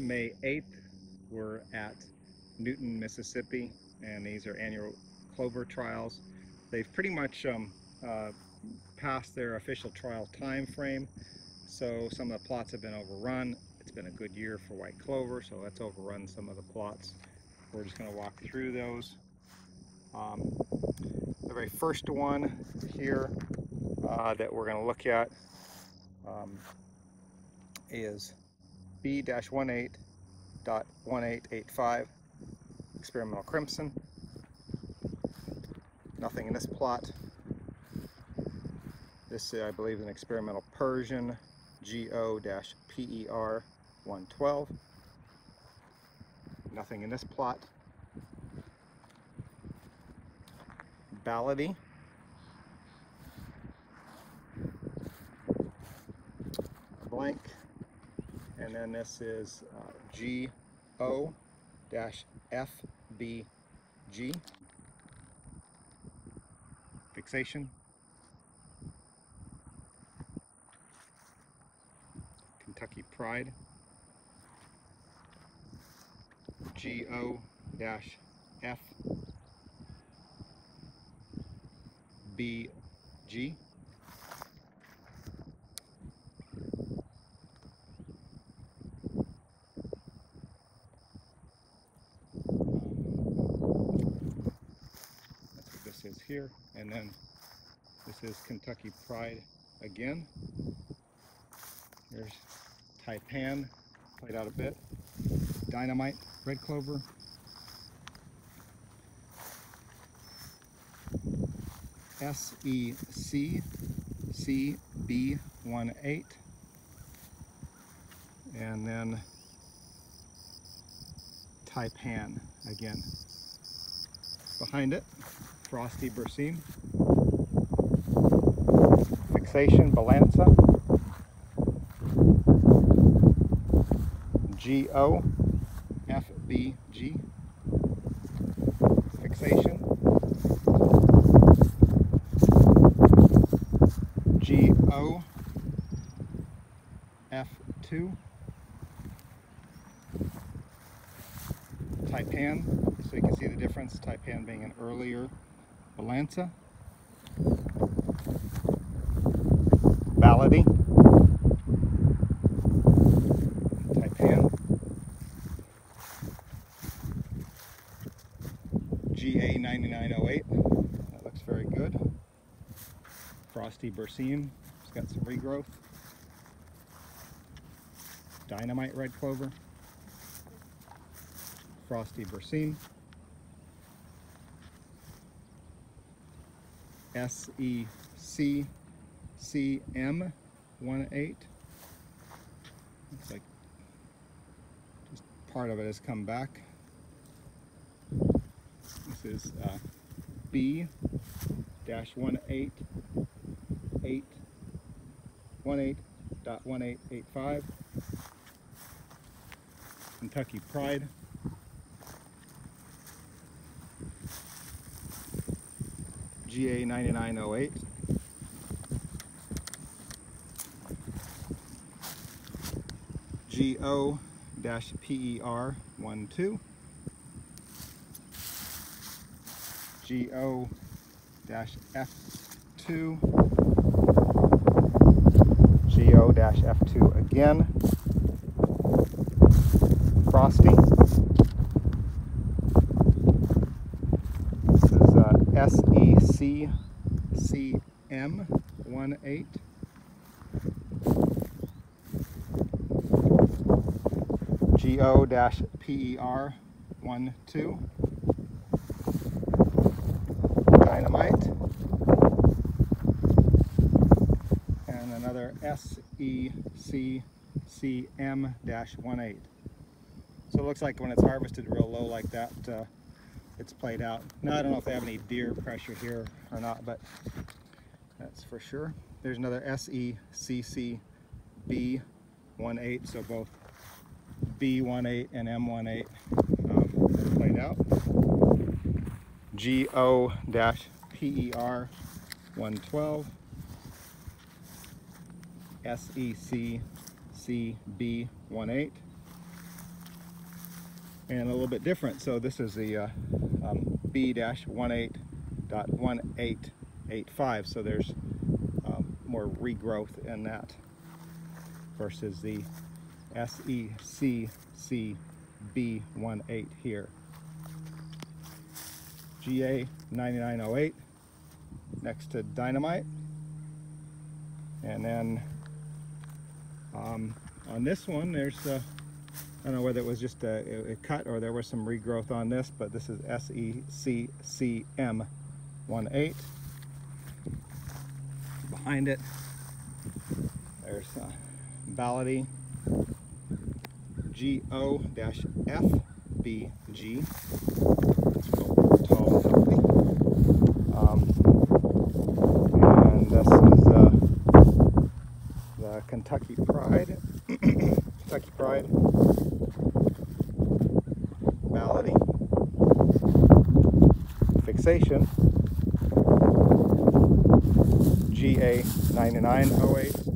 May 8th. We're at Newton, Mississippi, and these are annual clover trials. They've pretty much um, uh, passed their official trial time frame, so some of the plots have been overrun. It's been a good year for white clover, so let's overrun some of the plots. We're just going to walk through those. Um, the very first one here uh, that we're going to look at um, is B-18.1885 experimental crimson. Nothing in this plot. This, uh, I believe, is an experimental Persian GO-PER 112. Nothing in this plot. Balady. And then this is uh, GO-FBG. Fixation. Kentucky Pride. GO-F BG. That's what this is here. And then this is Kentucky Pride again. Here's Taipan, played out a bit. Dynamite, red clover. SEC CB18 and then Taipan again. Behind it, Frosty Berseem, Fixation Balansa, G-O, F-B-G. Fixation, GO F2 Taipan, so you can see the difference, Taipan being an earlier Balansa, Balady, Taipan, GA9908, that looks very good, Frosty Berseem, it's got some regrowth, Dynamite Red Clover, Frosty Berseem, SECCM18. Looks like just part of it has come back. This is uh, B dash one eight eight one eight dot one eight eight five Kentucky Pride. GA 9908. GO-PER 12. GO-F2. GO-F2 again. Frosty. This is uh, SECCM18. GO-PER 12. Dynamite. And another SECCM-18. So it looks like when it's harvested real low like that, uh, it's played out. Now I don't know if they have any deer pressure here or not, but that's for sure. There's another SECCB18, so both B18 and M18 um, played out. GO-PER 112, SECCB18, and a little bit different. So this is the uh, um, B-18.1885. So there's um, more regrowth in that versus the SECCB18 here. GA 9908 next to dynamite. And then um, on this one, there's, uh, I don't know whether it was just a, a, cut or there was some regrowth on this, but this is SECCM18. Behind it, there's uh, Balady GO-FBG. Um, and this is uh, the Kentucky Pride. Kentucky Pride. station. GA9908